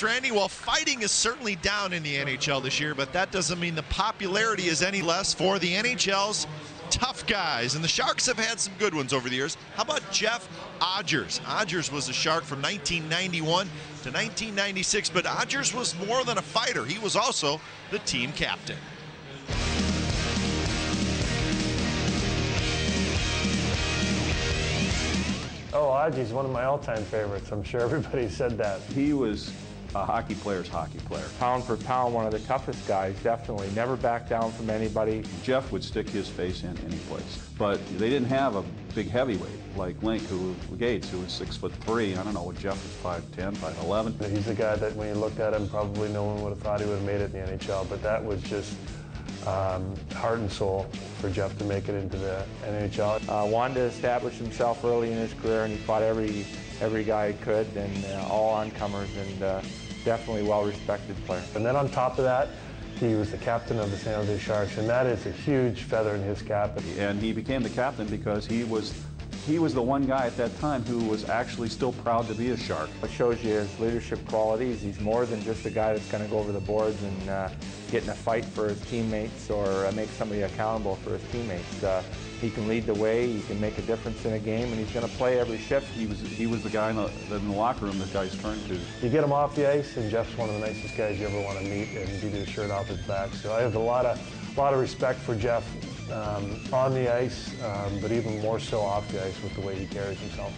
thoughts, Randy? Well, fighting is certainly down in the NHL this year, but that doesn't mean the popularity is any less for the NHL's tough guys. And the Sharks have had some good ones over the years. How about Jeff Odgers? Odgers was a Shark from 1991 to 1996, but Odgers was more than a fighter. He was also the team captain. Oh, Odgie's one of my all-time favorites. I'm sure everybody said that. He was a hockey player's hockey player. Pound for pound, one of the toughest guys, definitely. Never back down from anybody. Jeff would stick his face in any place. But they didn't have a big heavyweight like Link, who Gaetz, who was six foot three. I don't know what Jeff was 5'10", 5'11". He's the guy that when you looked at him, probably no one would have thought he would have made it in the NHL. But that was just um, heart and soul for Jeff to make it into the NHL. Uh, wanted to establish himself early in his career, and he fought every every guy he could, and uh, all oncomers, and uh, definitely well-respected player. And then on top of that, he was the captain of the San Jose Sharks, and that is a huge feather in his cap. And he became the captain because he was he was the one guy at that time who was actually still proud to be a Shark. It shows you his leadership qualities. He's more than just a guy that's going to go over the boards and uh, get in a fight for his teammates or uh, make somebody accountable for his teammates. Uh, he can lead the way, he can make a difference in a game, and he's going to play every shift. He was he was the guy in the, in the locker room that guys turned to. You get him off the ice, and Jeff's one of the nicest guys you ever want to meet, and beat his shirt off his back. So I have a lot of, lot of respect for Jeff um, on the ice, um, but even more so off the ice with the way he carries himself.